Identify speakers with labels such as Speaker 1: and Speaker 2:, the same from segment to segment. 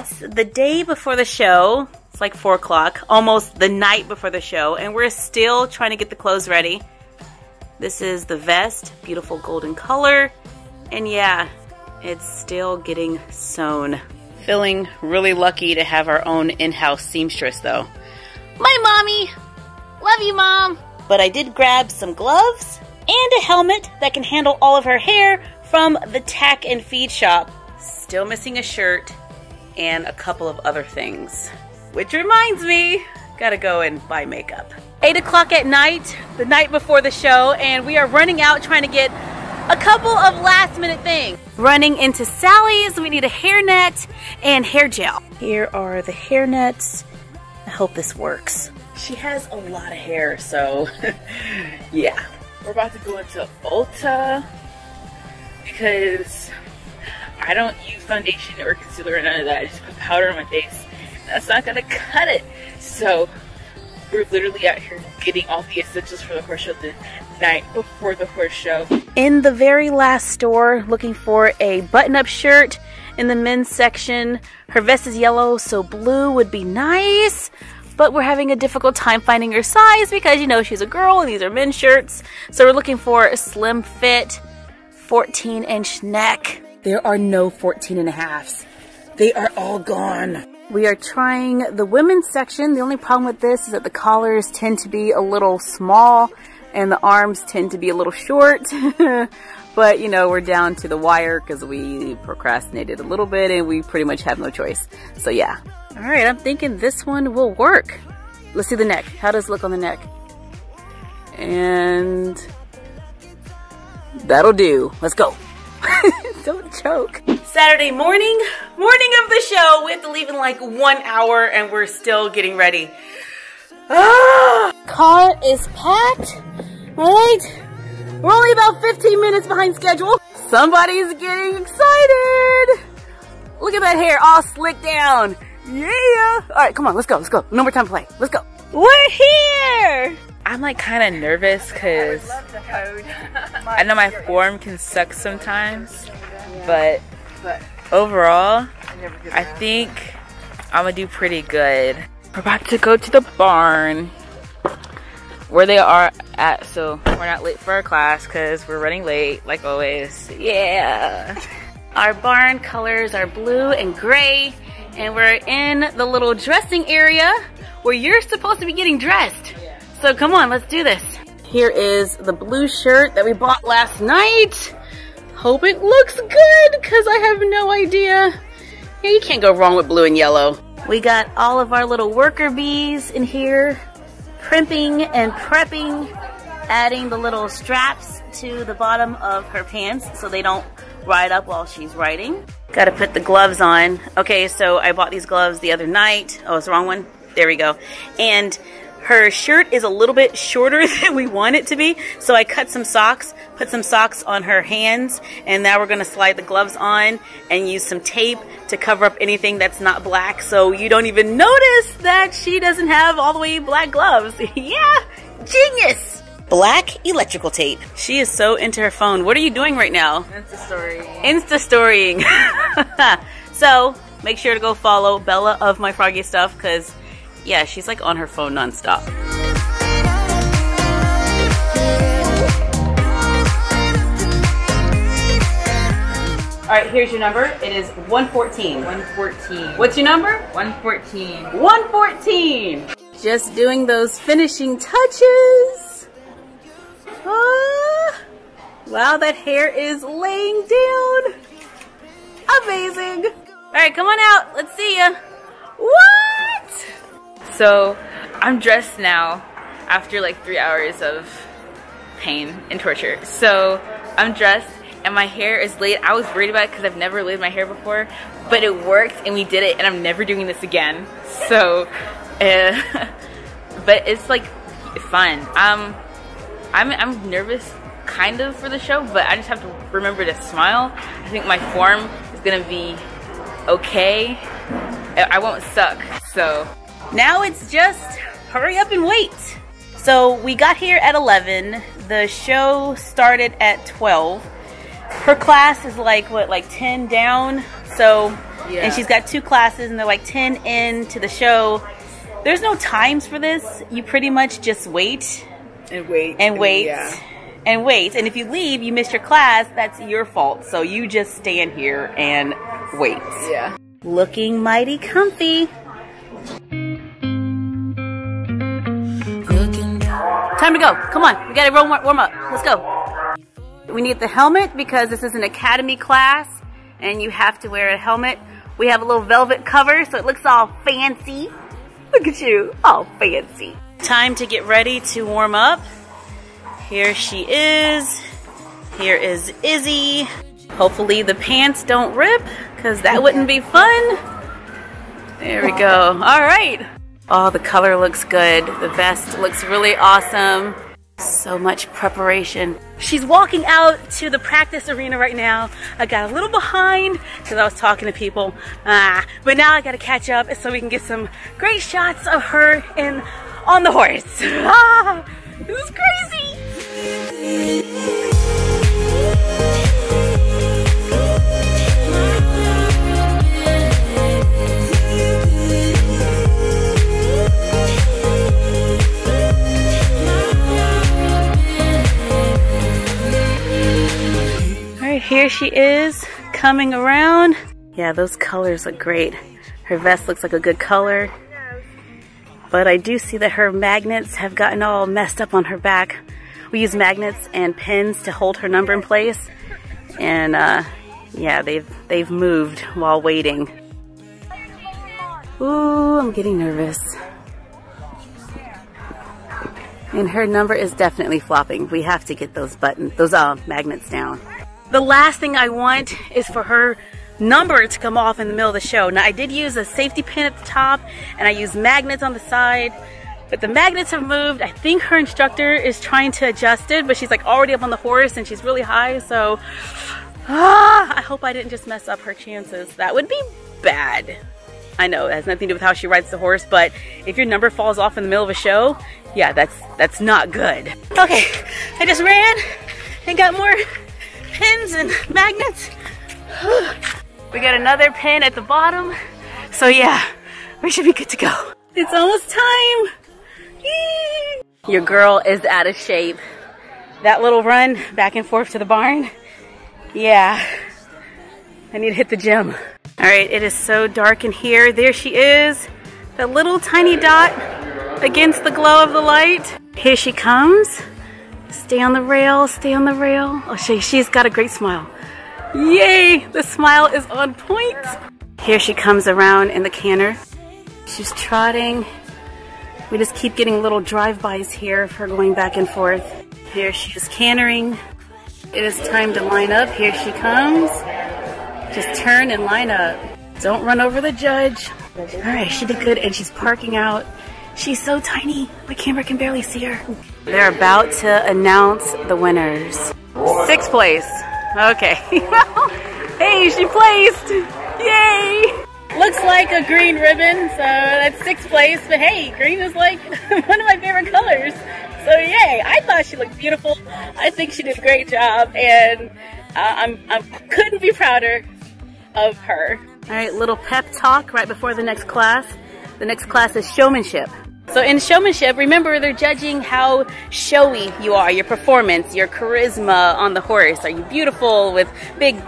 Speaker 1: It's the day before the show. It's like 4 o'clock, almost the night before the show, and we're still trying to get the clothes ready. This is the vest, beautiful golden color, and yeah, it's still getting sewn. Feeling really lucky to have our own in-house seamstress though. My mommy! Love you, mom! But I did grab some gloves and a helmet that can handle all of her hair from the tack and feed shop. Still missing a shirt and a couple of other things. Which reminds me, gotta go and buy makeup. 8 o'clock at night, the night before the show, and we are running out trying to get a couple of last minute things. Running into Sally's, we need a hairnet and hair gel. Here are the hair nets. I hope this works. She has a lot of hair, so yeah.
Speaker 2: We're about to go into Ulta because I don't use foundation or concealer or none of that. I just put powder on my face. That's not gonna cut it. So we're literally out here getting all the essentials for the horse show the night before the horse show.
Speaker 1: In the very last store, looking for a button-up shirt in the men's section. Her vest is yellow, so blue would be nice. But we're having a difficult time finding her size because, you know, she's a girl and these are men's shirts. So we're looking for a slim fit, 14 inch neck. There are no 14 and a halves. They are all gone. We are trying the women's section. The only problem with this is that the collars tend to be a little small and the arms tend to be a little short. but, you know, we're down to the wire because we procrastinated a little bit and we pretty much have no choice. So yeah. All right, I'm thinking this one will work. Let's see the neck. How does it look on the neck? And that'll do. Let's go. Don't choke. Saturday morning, morning of the show. We have to leave in like one hour and we're still getting ready. Ah! Car is packed. Right. We're only about 15 minutes behind schedule. Somebody's getting excited. Look at that hair all slicked down. Yeah. All right, come on, let's go, let's go. No more time to play. Let's go. We're here.
Speaker 2: I'm like kind of nervous because I know my form can suck sometimes, but overall, I think I'm gonna do pretty good. We're about to go to the barn where they are at, so we're not late for our class because we're running late, like always. Yeah.
Speaker 1: Our barn colors are blue and gray, and we're in the little dressing area where you're supposed to be getting dressed. So come on, let's do this. Here is the blue shirt that we bought last night. Hope it looks good, because I have no idea. Yeah, you can't go wrong with blue and yellow. We got all of our little worker bees in here, primping and prepping, adding the little straps to the bottom of her pants so they don't ride up while she's riding. Gotta put the gloves on. Okay, so I bought these gloves the other night. Oh, it's the wrong one? There we go. And her shirt is a little bit shorter than we want it to be, so I cut some socks, put some socks on her hands, and now we're going to slide the gloves on and use some tape to cover up anything that's not black so you don't even notice that she doesn't have all the way black gloves. yeah, genius! Black electrical tape. She is so into her phone. What are you doing right now?
Speaker 2: Insta story.
Speaker 1: Insta storying. so make sure to go follow Bella of My Froggy Stuff because yeah, she's like on her phone nonstop. All right, here's your number. It is 114.
Speaker 2: 114.
Speaker 1: What's your number?
Speaker 2: 114.
Speaker 1: 114. Just doing those finishing touches. Ah, wow, that hair is laying down. Amazing. All right, come on out. Let's see ya. What?
Speaker 2: So I'm dressed now after like three hours of pain and torture. So I'm dressed and my hair is laid. I was worried about it because I've never laid my hair before, but it worked and we did it and I'm never doing this again. So, uh, but it's like fun. Um, I'm, I'm nervous kind of for the show, but I just have to remember to smile. I think my form is gonna be okay. I won't suck, so.
Speaker 1: Now it's just hurry up and wait. So we got here at 11. The show started at 12. Her class is like, what, like 10 down? So
Speaker 2: Yeah.
Speaker 1: And she's got two classes and they're like 10 in to the show. There's no times for this. You pretty much just wait
Speaker 2: And wait.
Speaker 1: and wait
Speaker 2: Yeah.
Speaker 1: and wait. And if you leave, you miss your class, that's your fault. So you just stand here and wait.
Speaker 2: Yeah.
Speaker 1: Looking mighty comfy. Time to go. Come on. We gotta warm, warm up. Let's go. We need the helmet because this is an academy class and you have to wear a helmet. We have a little velvet cover so it looks all fancy. Look at you, all fancy. Time to get ready to warm up. Here she is. Here is Izzy. Hopefully the pants don't rip because that wouldn't be fun. There we go. All right. Oh, the color looks good. The vest looks really awesome. So much preparation. She's walking out to the practice arena right now. I got a little behind because I was talking to people. Ah, but now I got to catch up so we can get some great shots of her in on the horse. Ah, this is crazy. She is coming around. Yeah, those colors look great. Her vest looks like a good color. But I do see that her magnets have gotten all messed up on her back. We use magnets and pins to hold her number in place. And uh, yeah, they've, they've moved while waiting. Ooh, I'm getting nervous. And her number is definitely flopping. We have to get those buttons, those uh, magnets down. The last thing I want is for her number to come off in the middle of the show. Now I did use a safety pin at the top and I used magnets on the side, but the magnets have moved. I think her instructor is trying to adjust it, but she's like already up on the horse and she's really high. So ah, I hope I didn't just mess up her chances. That would be bad. I know it has nothing to do with how she rides the horse, but if your number falls off in the middle of a show, yeah, that's that's not good. Okay, I just ran and got more pins and magnets. We got another pin at the bottom. So yeah, we should be good to go. It's almost time. Yee. Your girl is out of shape. That little run back and forth to the barn. Yeah, I need to hit the gym. All right, it is so dark in here. There she is, that little tiny dot against the glow of the light. Here she comes. Stay on the rail, stay on the rail. Oh, she, she's got a great smile. Yay, the smile is on point. Here she comes around in the canter. She's trotting. We just keep getting little drive-bys here of her going back and forth. Here she is cantering. It is time to line up. Here she comes. Just turn and line up. Don't run over the judge. All right, she did good and she's parking out. She's so tiny, my camera can barely see her. They're about to announce the winners. Sixth place. Okay. hey, she placed. Yay. Looks like a green ribbon, so that's sixth place. But hey, green is like one of my favorite colors. So yay, I thought she looked beautiful. I think she did a great job, and uh, I'm, I couldn't be prouder of her. All right, little pep talk right before the next class. The next class is showmanship. So in showmanship, remember they're judging how showy you are, your performance, your charisma on the horse. Are you beautiful with big,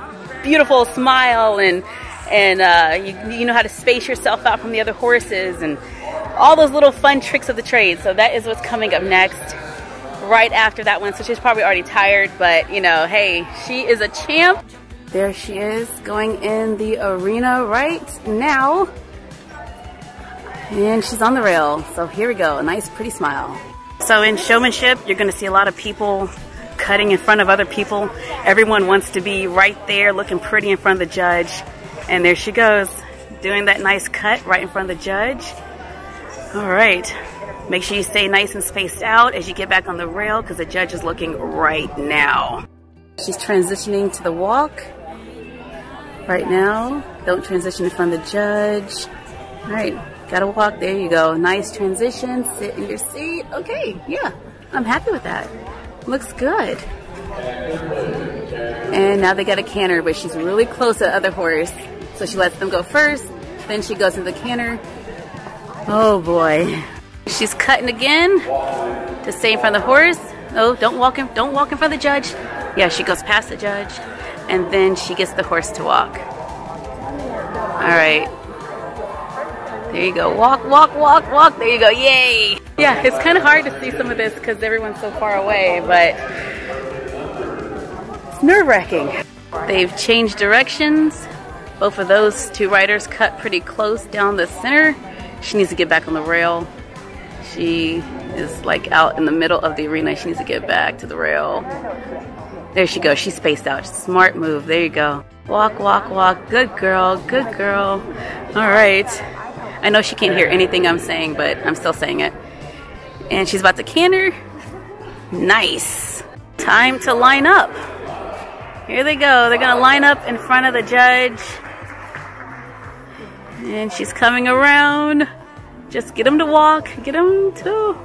Speaker 1: beautiful smile and and uh, you, you know how to space yourself out from the other horses and all those little fun tricks of the trade. So that is what's coming up next right after that one. So she's probably already tired, but you know, hey, she is a champ. There she is going in the arena right now. And she's on the rail. So here we go. A nice, pretty smile. So in showmanship, you're going to see a lot of people cutting in front of other people. Everyone wants to be right there looking pretty in front of the judge. And there she goes, doing that nice cut right in front of the judge. All right. Make sure you stay nice and spaced out as you get back on the rail because the judge is looking right now. She's transitioning to the walk right now. Don't transition in front of the judge. All right, gotta walk. There you go. Nice transition. Sit in your seat. Okay, yeah, I'm happy with that. Looks good. And now they got a canter, but she's really close to the other horse. So she lets them go first, then she goes in the canter. Oh boy. She's cutting again to stay in front of the horse. Oh, don't walk in, don't walk in front of the judge. Yeah, she goes past the judge and then she gets the horse to walk. All right. There you go. Walk, walk, walk, walk. There you go. Yay. Yeah, it's kind of hard to see some of this because everyone's so far away, but it's nerve wracking. They've changed directions. Both of those two riders cut pretty close down the center. She needs to get back on the rail. She is like out in the middle of the arena. She needs to get back to the rail. There she goes. She's spaced out. Smart move. There you go. Walk, walk, walk. Good girl. Good girl. All right. I know she can't hear anything I'm saying, but I'm still saying it. And she's about to canter. Nice. Time to line up. Here they go. They're going to line up in front of the judge. And she's coming around. Just get them to walk. Get them to...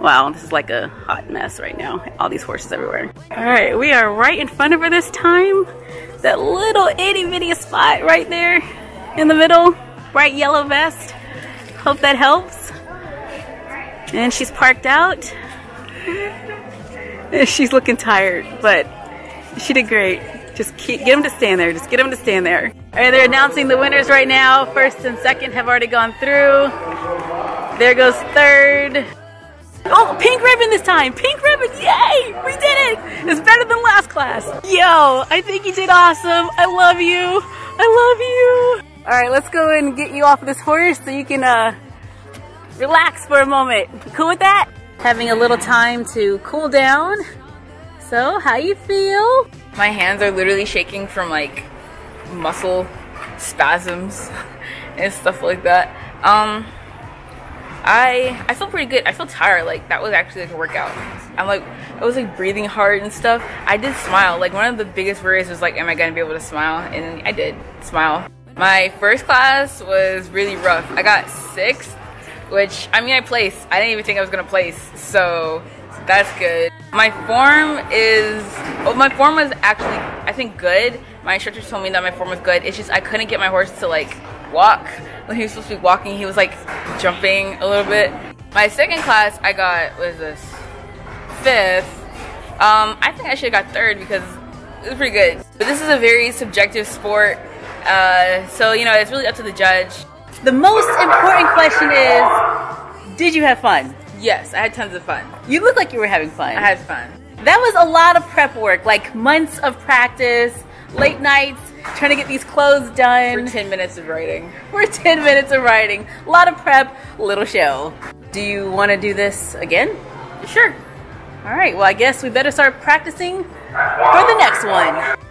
Speaker 1: Wow, this is like a hot mess right now. All these horses everywhere. All right, we are right in front of her this time. That little itty bitty spot right there in the middle. Bright yellow vest. Hope that helps. And she's parked out. She's looking tired, but she did great. Just keep, get them to stand there. Just get them to stand there. All right, they're announcing the winners right now. First and second have already gone through. There goes third. Oh, pink ribbon this time. Pink ribbon. Yay! We did it. It's better than last class. Yo, I think you did awesome. I love you. I love you. All right, let's go and get you off this horse so you can uh, relax for a moment. Cool with that? Having a little time to cool down. So, how you feel?
Speaker 2: My hands are literally shaking from like muscle spasms and stuff like that. Um, I I feel pretty good. I feel tired. Like that was actually like a workout. I'm like I was like breathing hard and stuff. I did smile. Like one of the biggest worries was like, am I gonna be able to smile? And I did smile. My first class was really rough. I got sixth, which I mean I placed. I didn't even think I was gonna place, so that's good. My form is oh my form was actually I think good. My instructor told me that my form was good. It's just I couldn't get my horse to like walk when he was supposed to be walking. He was like jumping a little bit. My second class, I got was this fifth. Um, I think I should have got third because it was pretty good. But this is a very subjective sport, uh, so you know it's really up to the judge.
Speaker 1: The most important question is, did you have fun?
Speaker 2: Yes, I had tons of fun.
Speaker 1: You look like you were having fun.
Speaker 2: I had fun.
Speaker 1: That was a lot of prep work, like months of practice, late nights, trying to get these clothes done.
Speaker 2: For 10 minutes of writing.
Speaker 1: For 10 minutes of writing. A lot of prep, little show. Do you want to do this again?
Speaker 2: Sure.
Speaker 1: All right, well, I guess we better start practicing for the next one.